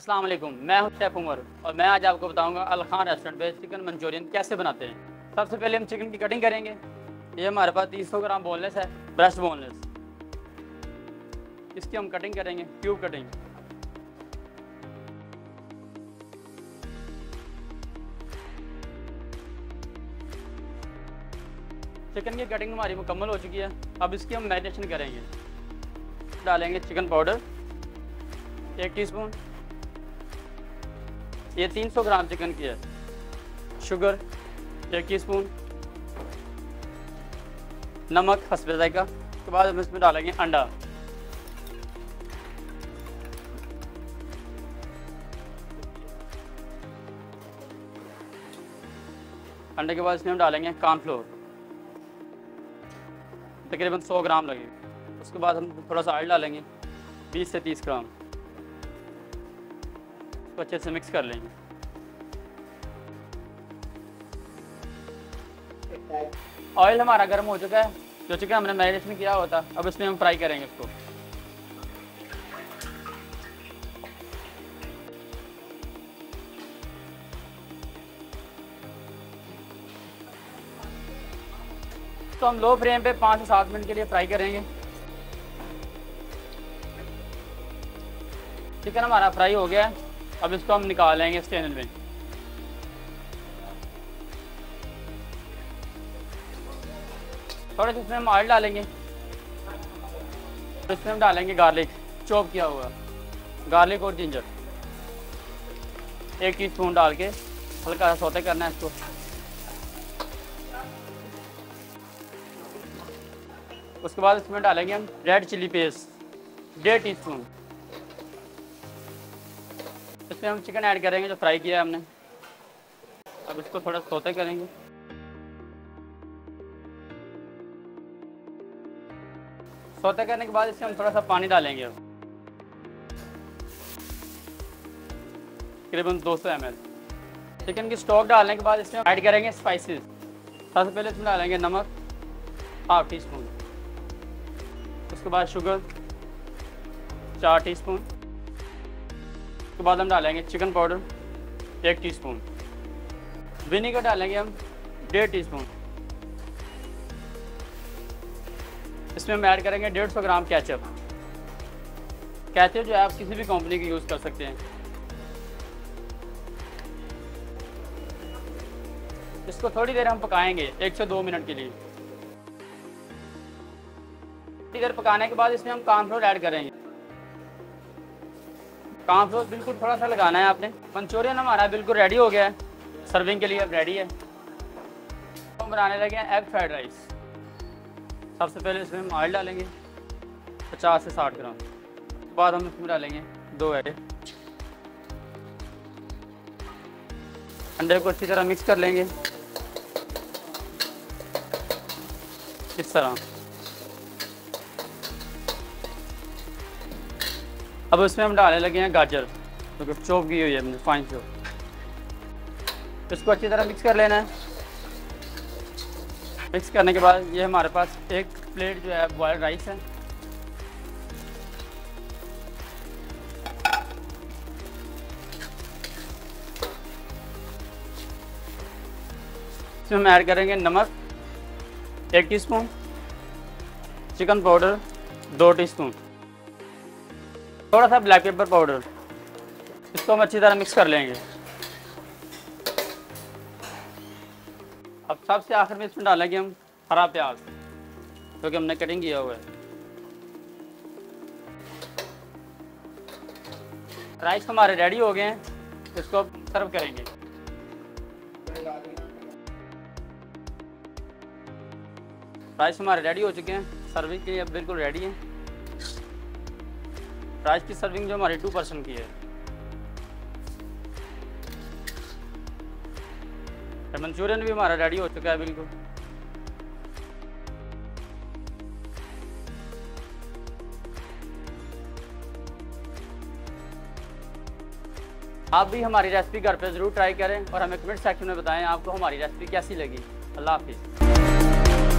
अस्सलाम वालेकुम, मैं हूँ शेफ उमर और मैं आज आपको बताऊँगा अल खान रेस्टोरेंट पे चिकन मंचूरियन कैसे बनाते हैं। सबसे पहले हम चिकन की कटिंग करेंगे। ये हमारे पास 300 ग्राम बोनलेस है ब्रेस्ट बोनलेस इसकी हम कटिंग करेंगे क्यूब कटिंग चिकन की कटिंग हमारी मुकम्मल हो चुकी है। अब इसकी हम मैरिनेशन करेंगे। डालेंगे चिकन पाउडर, एक टीस्पून। ये 300 ग्राम चिकन की है। शुगर, एक टी स्पून नमक, हसबे जायका। उसके बाद हम इसमें डालेंगे अंडा। अंडे के बाद इसमें हम डालेंगे कॉर्नफ्लोर। तकरीबन 100 ग्राम लगेगा। उसके बाद हम थोड़ा सा ऑयल डालेंगे 20 से 30 ग्राम। इसको अच्छे से मिक्स कर लेंगे। ऑयल हमारा गर्म हो चुका है। जो चिकन हमने मैरिनेशन किया होता, अब इसमें हम फ्राई करेंगे इसको। तो हम लो फ्लेम पे पाँच से सात मिनट के लिए फ्राई करेंगे। चिकन हमारा फ्राई हो गया है। अब इसको हम निकाल लेंगे स्टेनर में। थोड़ा सा इसमें हम ऑयल डालेंगे। इसमें हम डालेंगे गार्लिक चॉप किया हुआ गार्लिक और जिंजर एक टी स्पून डाल के हल्का सा सोते करना है इसको। उसके बाद इसमें डालेंगे हम रेड चिली पेस्ट डेढ़ टी स्पून इसमें हम चिकन ऐड करेंगे जो फ्राई किया है हमने। अब इसको थोड़ा सोते करेंगे। सोते करने के बाद इसमें हम थोड़ा सा पानी डालेंगे अब। तकरीबन 200 सौ चिकन की स्टॉक डालने के बाद इसमें ऐड करेंगे स्पाइसेस सबसे पहले इसमें डालेंगे नमक हाफ़ टी स्पून उसके बाद शुगर चार टीस्पून उसके बाद हम डालेंगे चिकन पाउडर, एक टीस्पून। विनीगर डालेंगे हम, डेढ़ टीस्पून। इसमें हम ऐड करेंगे डेढ़ सौ ग्राम कैचअप कैचअप जो है, आप किसी भी कंपनी की यूज़ कर सकते हैं। इसको थोड़ी देर हम पकाएँगे, एक से दो मिनट के लिए। थोड़ी देर पकाने के बाद इसमें हम कॉर्नफ्लोर ऐड करेंगे। कॉर्नफ्लोर बिल्कुल थोड़ा सा लगाना है आपने। मंचूरियन हमारा बिल्कुल रेडी हो गया है। सर्विंग के लिए अब रेडी है। हम बनाने लगे हैं एग फ्राइड राइस सबसे पहले इसमें हम ऑयल डालेंगे, पचास से साठ ग्राम। बाद हम इसमें डालेंगे दो एग अंडे को अच्छी तरह मिक्स कर लेंगे। इस तरह। अब इसमें हम डालने लगे हैं गाजर। तो चॉप की हुई है हमने फाइन चॉप इसको अच्छी तरह मिक्स कर लेना है। मिक्स करने के बाद ये हमारे पास एक प्लेट जो है बॉयल राइस है। इसमें हम ऐड करेंगे नमक, एक टीस्पून चिकन पाउडर दो टीस्पून थोड़ा सा ब्लैक पेपर पाउडर इसको हम अच्छी तरह मिक्स कर लेंगे। अब सबसे आखिर में इसमें डालेंगे हम हरा प्याज क्योंकि हमने कटिंग किया हुआ है। राइस हमारे रेडी हो गए हैं, इसको सर्व करेंगे। राइस हमारे रेडी हो चुके हैं सर्विंग के लिए अब बिल्कुल रेडी हैं। राइस की सर्विंग जो हमारी टू परसेंट की है। मंचूरियन भी हमारा रेडी हो चुका है बिल्कुल। आप भी हमारी रेसिपी घर पे ज़रूर ट्राई करें और हमें कमेंट सेक्शन में बताएँ आपको हमारी रेसिपी कैसी लगी। अल्लाह हाफिज़।